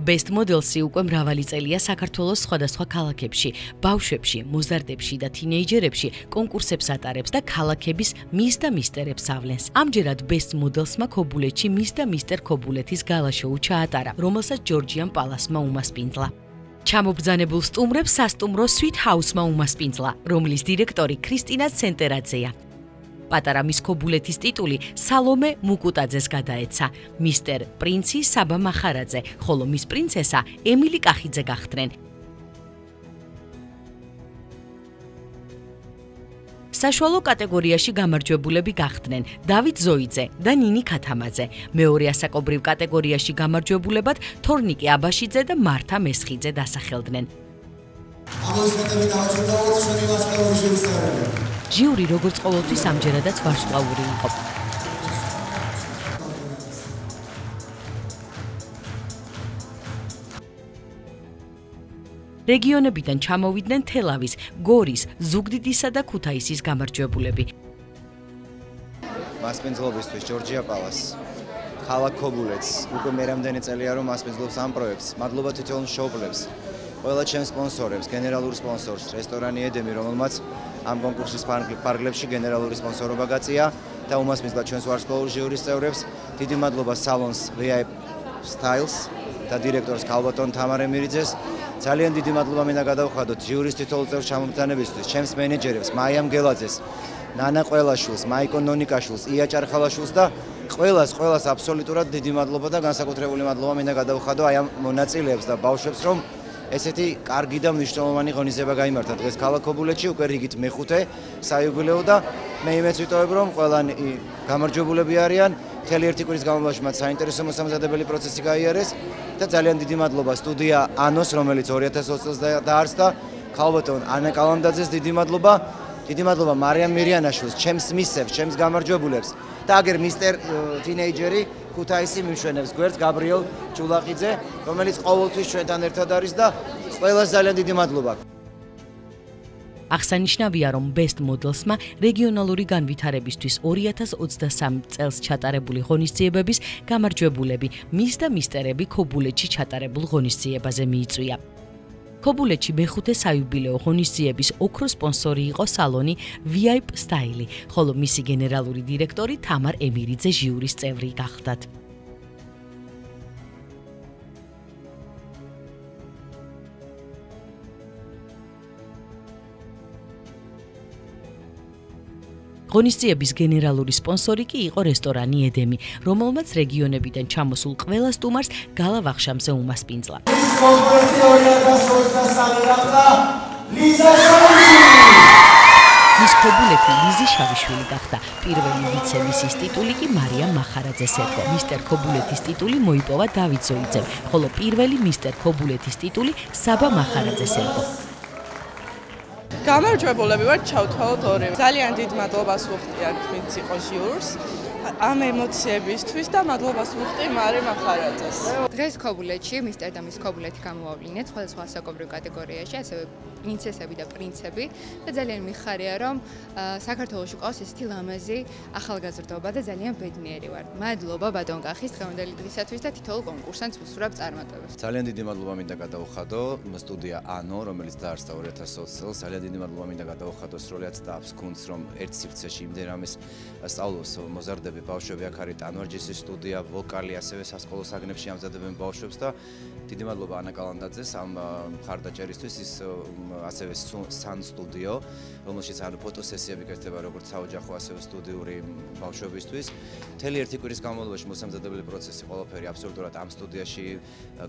Best Models-ი უკვე მრავალი წელია საქართველოს სხვადასხვა ქალაქებში, ბავშვებში, მოზარდებში და თინეიჯერებში კონკურსებს ატარებს და ქალაქების მის და მისტერებს ავლენს. ამჯერად Best Models-მა ქობულეთში მის და მისტერ ქობულეთის გალა-შოუ ჩაატარა, რომელსაც ჯორჯიან პალასმა უმასპინძლა. ჩამობძანებულ სტუმრებს სასტუმრო Sweet House-მა უმასპინძლა, რომლის დირექტორი ქრისტინა ცენტერაძეა. პატარა მის ქობულეთის ტიტული სალომე მუკუტაძეს გადაეცა. მისტერ პრინცი საბა მახარაძე, ხოლო მის პრინცესა ემილი კახიძე გახდნენ. საშუალო კატეგორიაში გამარჯვებულები გახდნენ დავით ზოიძე და ნინი ქათამაძე. მეორე ასაკობრივ კატეგორიაში გამარჯვებულებად თორნიკე აბაშიძე და მართა მესხიძე დასახელდნენ. ამოსმეტები დააჭირდაოთ ჩვენი მასწავლებელი შეუსწავლებელი. ჟიური როგორც ყოველთვის ამჯერადაც ვარსკვლავური იყო. რეგიონებიდან ჩამოვიდნენ თელავის, გორის, ზუგდიდისა და ქუთაისის გამარჯვებულები. მასპინძლობისთვის ჯორჯია პალას. ქალაქ ქობულეთს უკვე მე რამდენი წელია რომ მასპინძლობს ამ პროექტს. მადლობა თვითონ შოპლებს. ყველა ჩემს სპონსორებს, გენერალურ სპონსორს, რესტორანი ედემი, რომელმაც ამ კონკურსის ფარგლებში გენერალური სპონსორობა გაწია და უმასპინძლა ჩვენს ვარსკვლავურ ჟიურის წევრებს. დიდი მადლობა სალონს VIP Styles და დირექტორს კალბატონ თამარ ემირიძეს. ძალიან დიდი მადლობა მინდა გადავხადოთ ჟიურის თითოეულ წევრ ჩამომწანებისთვის, ჩემს მენეჯერებს, მაიამ გელაძეს, ნანა ყველაშვილს, მაიკო ნონიკაშვილს, ია ჭარხალაშვილს და ყველას, ყველას აბსოლუტურად დიდი მადლობა და განსაკუთრებული მადლობა მინდა გადავხადო აი ამ მონაწილეებს და ბავშვებს, რომ ესეთი კარგი და მნიშვნელოვანი ღონისძიება გამართა. დღეს ქალაქობულეთში უკვე რიგით მეხუთე საიუბილეო და მე იმეც ვიტოვებ რომ ყველანი გამარჯვებულები არიან. მთელი ერთი კვირის განმავლობაში მათ საინტერესო მოსამზადებელი პროცესი გაიარეს და ძალიან დიდი მადლობა სტუდია ანოს რომელიც 2020 წელს დაარსდა ქალბატონ ანა კალანდაძეს დიდი მადლობა. დიდი მადლობა მარიამ მირიანაშვილს ჩემს მისებს ჩემს გამარჯვებულებს და აგერ მისტერ თინეიჯერი ქუთაისი მიმშვენებს გვერდს გაბრიელ ჯულაყიძე, რომელიც ყოველთვის ჩვენთან ერთად არის და ყველას ძალიან დიდი მადლობა. აღსანიშნავია, რომ Best Models-მა რეგიონალური განვითარებისთვის 2023 წელს ჩატარებული ღონისძიებების გამარჯვებულები მის და მისტერები ქობულეთში ჩატარებულ ღონისძიებაზე მიიწვია. ქობულეთში მეხუთე საიუბილეო ღონისძიების ოქრო სპონსორი იყო სალონი VIP Style, ხოლო მისი გენერალური დირექტორი თამარ ემირიძე ჟიურის წევრი გახდათ. ღონისძიების გენერალური სპონსორი კი იყო რესტორანი ედემი, რომელმაც რეგიონებიდან ჩამოსულ ყველა სტუმარს გალავახშამზე უმასპინძლა. ის ქობულეთი ლიზი შავიშვილი გახდა. პირველი ვიცე-მისის ტიტული კი მარია მახარაძეს ერგო. მისტერ ქობულეთის ტიტული მოიპოვა დავით ზოიძემ, ხოლო პირველი მისტერ ქობულეთის ტიტული საბა მახარაძეს ერგო. გამარჯვებულები ვართ ჩავთვალოთ ორი. ძალიან დიდ მადლობას ვუხდი აქ ვინც იყო ჟიურს. ამ ემოციებისთვის და მადლობას ვუხდი მარი მახარაძეს. დღეს ქობულეთში მისტერ და მის ქობულეთი გამოავლინეთ სხვადასხვა საკობრივ კატეგორიაში, ასევე პრინცესები და პრინცები და ძალიან მიხარია რომ საქართველოსში ყავს ესეთი ლამაზი ახალგაზრდობა და ძალიან ბედნიერი ვარ. მადლობა ბატონ კახის დღევანდელი დღისათვის და თითოეულ კონკურსანტს ვუსურვებ წარმატებას. ძალიან დიდი მადლობა მინდა გადაუხადო სტუდია ანო, რომელიც დაარსდა 2020 წელს. ძალიან დიდი მადლობა მინდა გადაუხადო სროლიად სტაფს, გუნდს, რომ ერთ სივრცეში იმდენ რამეს სწავლობს მოზარდები ბავშვები. აქ არის ტანვარჯისის სტუდია, ვოკალი, ასევე სასკოლო საგნებში ამზადებენ ბავშვებს და დიდი მადლობა ანა კალანდაძეს ამ ხარდაჭერისთვის ის ასევე სან სტუდიო რომელშიც ანუ ფოტოსესიები კეთდება როგორც საოჯახო ასევე სტუდიური ბავშვებისთვის. მთელი ერთი კვირის განმავლობაში მოსამზადებელი პროცესი ყველაფერი აბსოლუტურად ამ სტუდიაში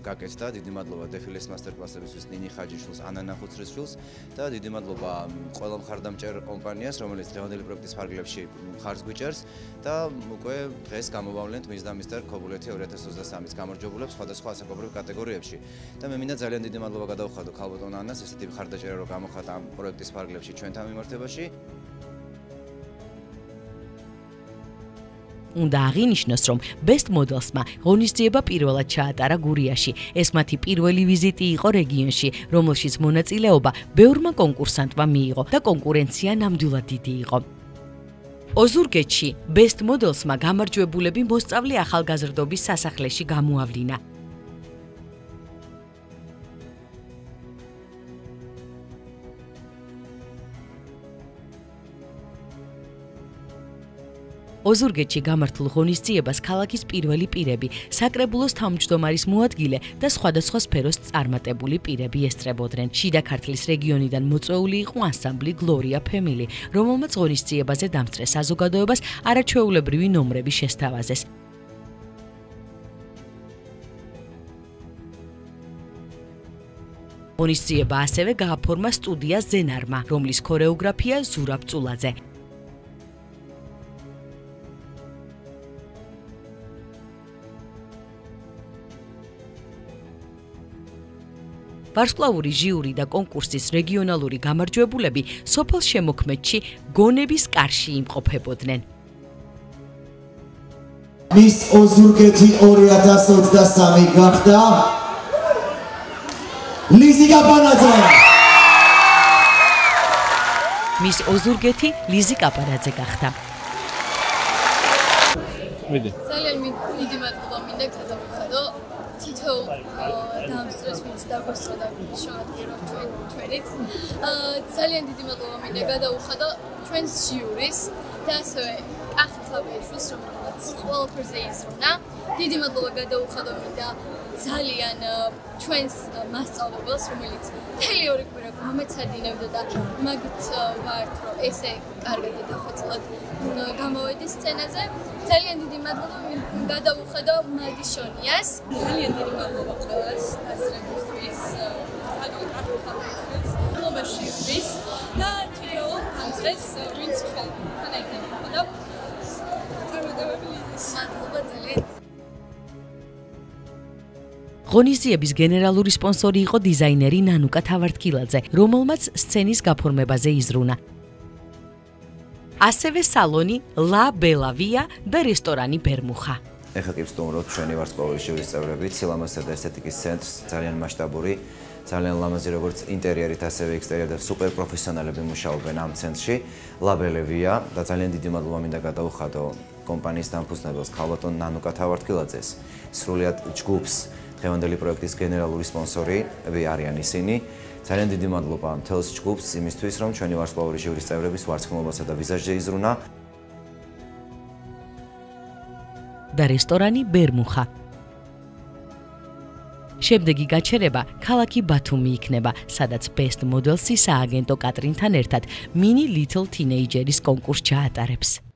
გაკეთდა. დიდი მადლობა დეფილეს მასტერკლასებისთვის ნინი ხაჯიშვილს ანა ნახუცრიშვილს და დიდი მადლობა ყველა მხარდამჭერ კომპანიას რომელიც დღევანდელი პროექტის ფარგლებში ხარს გვიჭერს და უკვე დღეს გამოვავლენთ მის და მისტერ ქობულეთი 2023-ის გამარჯვებულებს სხვადასხვა ასაკობრივ კატეგორიებში და მე მინდა ძალიან დიდი მადლობა გადავხადო ქალბატონ ანას ესეთი მხარდაჭერა რო გამოხატა ამ პროექტის ფარგლებში ჩვენთან მიმართებაში უნდა აღინიშნოს, რომ Best Models-მა ღონისძიება პირველად ჩაატარა გურიაში. ეს მათი პირველი ვიზიტი იყო რეგიონში, რომელშიც მონაწილეობა ბევრმა კონკურსანტმა მიიღო და კონკურენცია ნამდვილად დიდი იყო. ოზურგეთში Best Models-მა გამარჯვებულები მოსწავლე ახალგაზრდობის სასახლეში გამოავლინა. ოზურგეთში გამართულ ღონისძიებას ქალაქის პირველი პირები, საკრებულოს თავმჯდომარის მოადგილე და სხვადასხვა სფეროს წარმატებული პირები ესწრებოდნენ. შიდა ქართლის რეგიონიდან მოწვეული იყო ანსამბლი Gloria Family, რომელმაც ღონისძიებაზე დამწრე საზოგადოებას არაჩვეულებრივი ნომრები შესთავაზეს. ღონისძიება ასევე გააფორმა სტუდია ზენარმა, რომლის ქორეოგრაფია ზურაბ წულაძე. ვარსკვლავური ჟიური და კონკურსის რეგიონალური გამარჯვებულები სოფელ შემოქმედში გონების კარში იმყოფებოდნენ. მის ოზურგეთი 2023 გახდა ლიზი კაპარაძე. მის ოზურგეთი ლიზი კაპარაძე გახდა. მიდი. ძალიან დიდი მადლობა მინდა გადავხადო თითოეულ დამსწრეს ვინც შემოადგირო ჩვენ ჩვენით. ძალიან დიდი მადლობა მინდა გადავხადო ჩვენს ჟიურის და ასევე კახი ხაბეშვის რომელიც ყველაფერზე იზრუნა. დიდი მადლობა გადავხადო მინდა ძალიან ჩვენს მასწავლებელს რომელიც მთელი ორი კვირა გამეცადინებდა და მაგით ვართ რომ ესე კარგად და დახვეწილად გამოვედი სცენაზე. ძალიან დიდი მადლობა გადავუხედო მაგიშონიას. ძალიან დიდი მადლობა ყველას დასწრებისთვის. მოგში ვის და თვითონ ამწეს ვინც ჩვენ თან ერთად ხოდა. მადლობა ძალიან ღონისძიების გენერალური სპონსორი იყო დიზაინერი ნანუკა თავარდკილაძე, რომელმაც სცენის გაფორმებაზე იზრუნა. ასევე სალონი ლა ბელავია და რესტორანი ბერმუხა. ეხლა კი ვსტუმრობ ჩვენი ვარსკვლავური ჟიურის წევრები, სილამაზსა და ესთეტიკის ცენტრს, ძალიან მასშტაბური, ძალიან ლამაზი როგორც ინტერიერით, ასევე ექსტერიერით და სუპერ პროფესიონალები მუშაობენ ამ ცენტრში. ლა ბელავია და ძალიან დიდი მადლობა მინდა გადაუხადო კომპანიის დამფუძნებელს ქალბატონ ნანუკა თავარდკილაძეს. სრულიად ჯგუფს დღევანდელი პროექტის გენერალური სპონსორები არიან ისინი. ძალიან დიდი მადლობა მთელს ჯგუფს იმისთვის, რომ ჩვენი ვარსკვლავური ჟიურის წევრების ვარცხნილობასა და ვიზაჟზე იზრუნა. და რესტორანი ბერმუხა. შემდეგი გაჩერება ქალაქი ბათუმი იქნება, სადაც best models-ი სააგენტო კატრინთან ერთად mini little teenager-ის კონკურსს ჩაატარებს.